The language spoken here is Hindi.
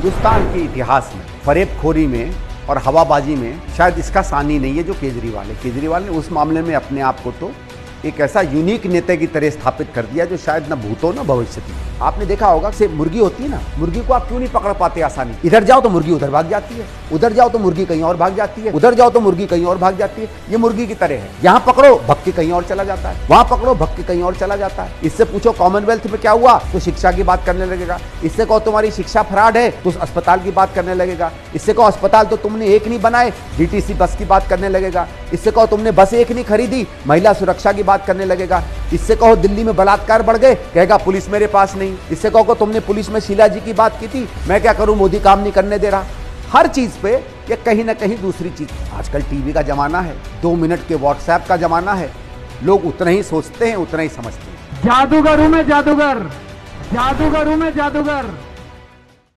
हिंदुस्तान के इतिहास में, फरेबखोरी में और हवाबाजी में शायद इसका सानी नहीं है जो केजरीवाल है। केजरीवाल ने उस मामले में अपने आप को तो एक ऐसा यूनिक नेता की तरह स्थापित कर दिया जो शायद न भूतो, न भविष्य आपने देखा होगा से मुर्गी होती है ना, मुर्गी को आप क्यों नहीं पकड़ पाते आसानी? इधर जाओ तो मुर्गी उधर भाग जाती है, उधर जाओ तो मुर्गी कहीं और भाग जाती है, उधर जाओ तो मुर्गी कहीं और भाग जाती है। ये मुर्गी की तरह है। यहाँ पकड़ो, भक्ति कहीं और चला जाता है। वहाँ पकड़ो, भक्ति कहीं और चला जाता है। इससे पूछो कॉमनवेल्थ में क्या हुआ? तो शिक्षा की बात करने लगेगा। इससे कहो, तुम्हारी शिक्षा फ्रॉड है तो अस्पताल की बात करने लगेगा। इससे कहो, अस्पताल तो तुमने एक नहीं बनाए डीटीसी बस की बात करने लगेगा। इससे कहो, तुमने बस एक नहीं खरीदी, महिला सुरक्षा की बात करने लगेगा। इससे कहो दिल्ली में बलात्कार बढ़ गए, कहेगा पुलिस मेरे पास नहीं। इससे कहो तुमने पुलिस में शीला जी की बात की थी, मैं क्या करूँ, मोदी काम नहीं करने दे रहा। हर चीज़ पे ये कहीं ना कहीं दूसरी चीज़। आजकल टीवी का जमाना है, दो मिनट के व्हाट्सएप का जमाना है। लोग उतना ही सोचते हैं, उतना ही समझते हैं। जादूगर मैं, जादूगर। जादूगर मैं, जादूगर।